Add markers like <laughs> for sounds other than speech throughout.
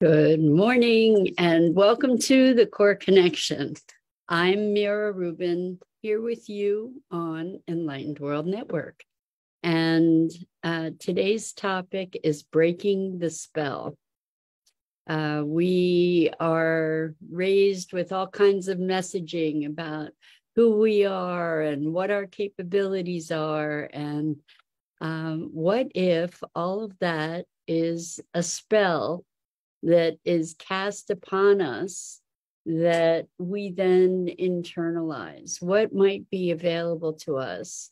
Good morning and welcome to the Core Connection. I'm Mira Rubin here with you on Enlightened World Network. And uh, today's topic is breaking the spell. Uh, we are raised with all kinds of messaging about who we are and what our capabilities are. And um, what if all of that is a spell that is cast upon us that we then internalize? What might be available to us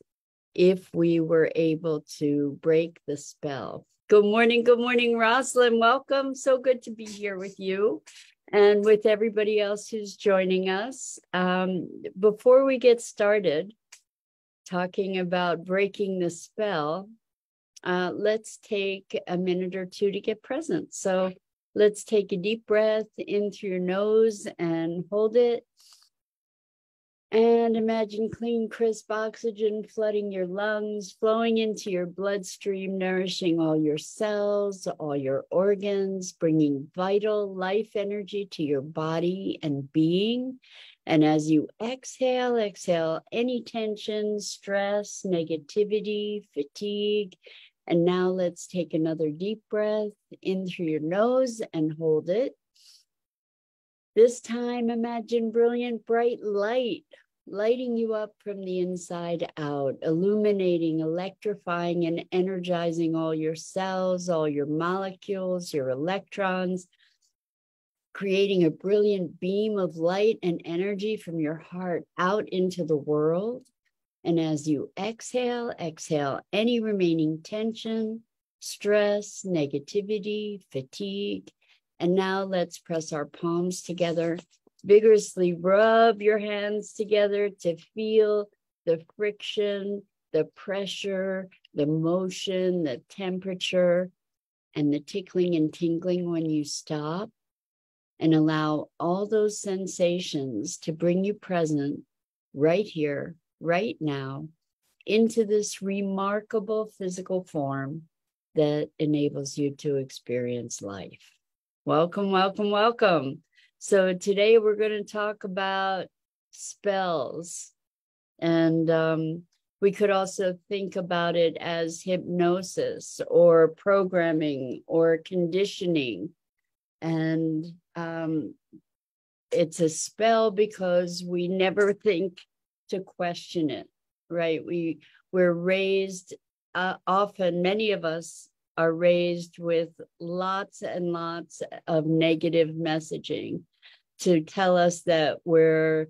if we were able to break the spell? Good morning. Good morning, Rosalind. Welcome. So good to be here with you and with everybody else who's joining us. Um, before we get started talking about breaking the spell, uh, let's take a minute or two to get present. So, Let's take a deep breath in through your nose and hold it. And imagine clean, crisp oxygen flooding your lungs, flowing into your bloodstream, nourishing all your cells, all your organs, bringing vital life energy to your body and being. And as you exhale, exhale any tension, stress, negativity, fatigue, and now let's take another deep breath in through your nose and hold it. This time, imagine brilliant, bright light lighting you up from the inside out, illuminating, electrifying, and energizing all your cells, all your molecules, your electrons, creating a brilliant beam of light and energy from your heart out into the world. And as you exhale, exhale any remaining tension, stress, negativity, fatigue. And now let's press our palms together. Vigorously rub your hands together to feel the friction, the pressure, the motion, the temperature, and the tickling and tingling when you stop. And allow all those sensations to bring you present right here right now into this remarkable physical form that enables you to experience life. Welcome, welcome, welcome. So, today we're going to talk about spells. And um, we could also think about it as hypnosis or programming or conditioning. And um, it's a spell because we never <laughs> think to question it, right? We we're raised uh, often. Many of us are raised with lots and lots of negative messaging to tell us that we're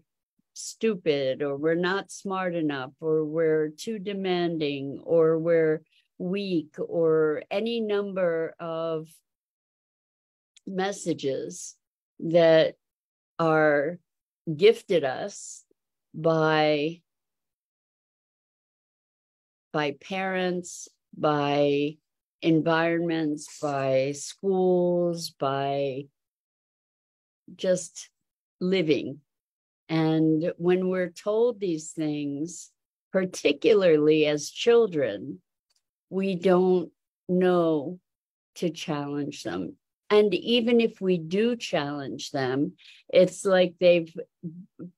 stupid or we're not smart enough or we're too demanding or we're weak or any number of messages that are gifted us by by parents, by environments, by schools, by just living. And when we're told these things, particularly as children, we don't know to challenge them. And even if we do challenge them, it's like they've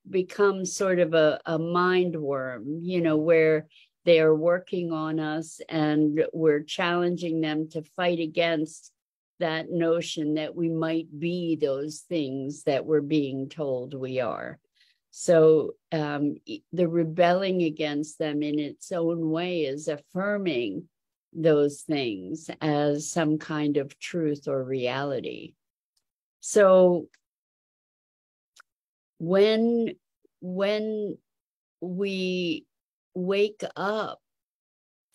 become sort of a, a mind worm, you know, where they are working on us and we're challenging them to fight against that notion that we might be those things that we're being told we are. So um, the rebelling against them in its own way is affirming those things as some kind of truth or reality. So when when we wake up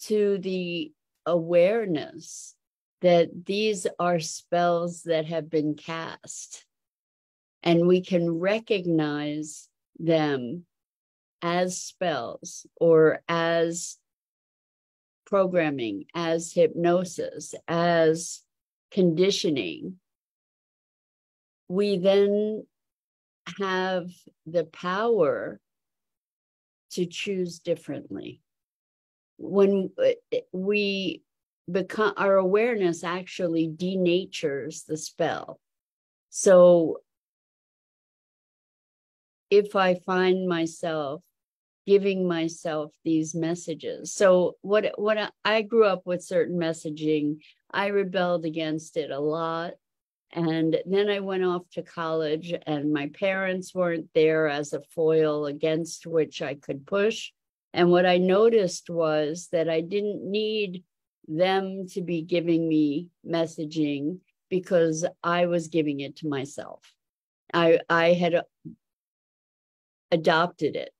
to the awareness that these are spells that have been cast and we can recognize them as spells or as programming, as hypnosis, as conditioning, we then have the power to choose differently. When uh, we become, our awareness actually denatures the spell. So if I find myself giving myself these messages. So what what I grew up with certain messaging, I rebelled against it a lot. And then I went off to college and my parents weren't there as a foil against which I could push. And what I noticed was that I didn't need them to be giving me messaging because I was giving it to myself. I I had adopted it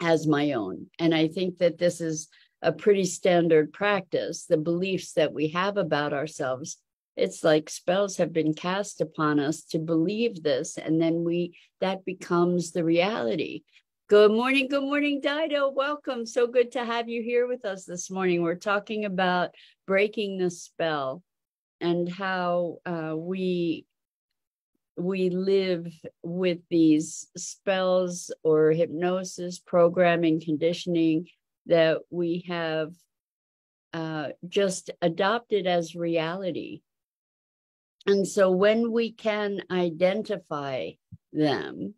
as my own. And I think that this is a pretty standard practice. The beliefs that we have about ourselves, it's like spells have been cast upon us to believe this. And then we, that becomes the reality. Good morning. Good morning, Dido. Welcome. So good to have you here with us this morning. We're talking about breaking the spell and how uh, we we live with these spells or hypnosis, programming, conditioning that we have uh, just adopted as reality. And so when we can identify them,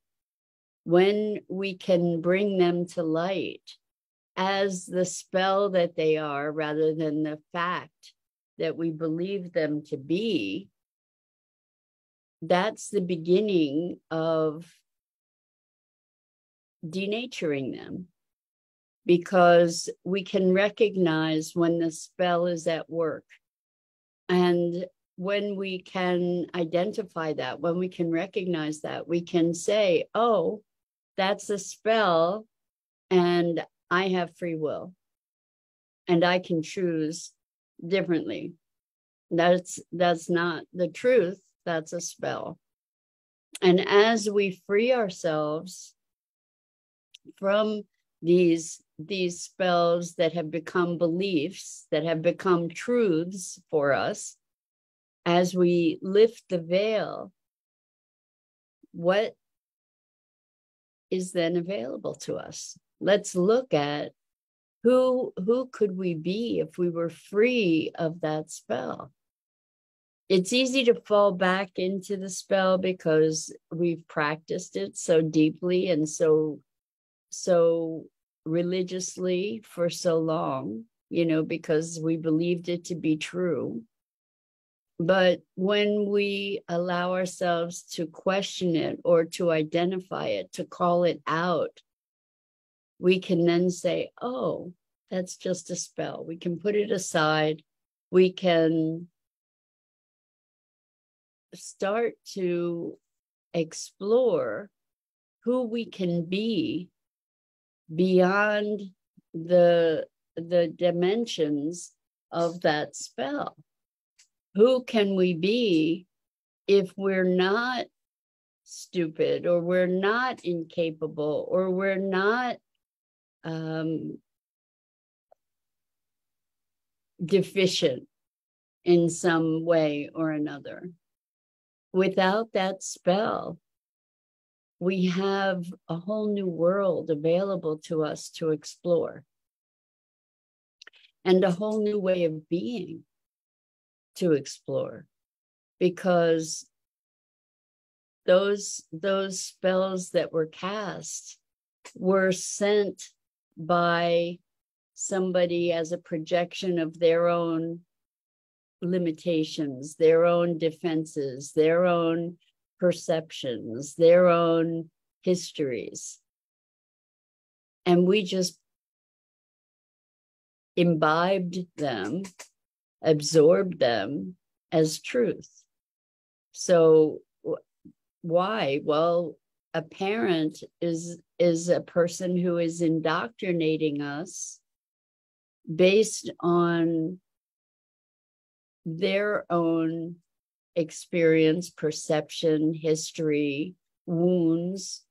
when we can bring them to light as the spell that they are rather than the fact that we believe them to be, that's the beginning of denaturing them because we can recognize when the spell is at work. And when we can identify that, when we can recognize that, we can say, oh, that's a spell, and I have free will, and I can choose differently. That's that's not the truth that's a spell. And as we free ourselves from these these spells that have become beliefs that have become truths for us as we lift the veil what is then available to us let's look at who who could we be if we were free of that spell it's easy to fall back into the spell because we've practiced it so deeply and so so religiously for so long you know because we believed it to be true. But when we allow ourselves to question it or to identify it to call it out we can then say oh that's just a spell. We can put it aside. We can start to explore who we can be beyond the the dimensions of that spell. Who can we be if we're not stupid or we're not incapable or we're not um, deficient in some way or another without that spell, we have a whole new world available to us to explore and a whole new way of being to explore because those those spells that were cast were sent by somebody as a projection of their own limitations, their own defenses, their own perceptions, their own histories. And we just imbibed them, absorbed them as truth. So why? Well, a parent is is a person who is indoctrinating us based on their own experience, perception, history, wounds,